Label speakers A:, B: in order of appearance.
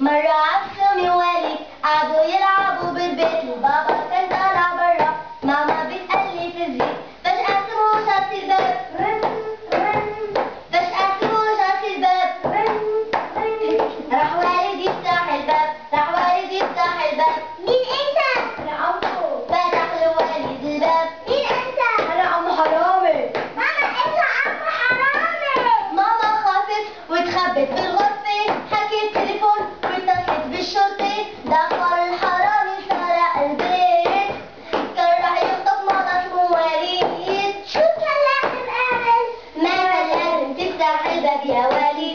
A: مرة يا وليد قعدوا يلعبوا بالبيت وبابا كان طالع برا. ماما بتقلي في الزيت فجأة سمعوا صوت الباب رن رن. فجأة سمعوا صوت الباب رن رن. راح والد يفتح الباب راح والد يفتح الباب. مين انت؟ أنا عمو. فتح له والد الباب. مين انت؟ أنا عمو حرامي. ماما انت عمو حرامي. ماما خافت واتخبت بالغرفة لعب بهوالي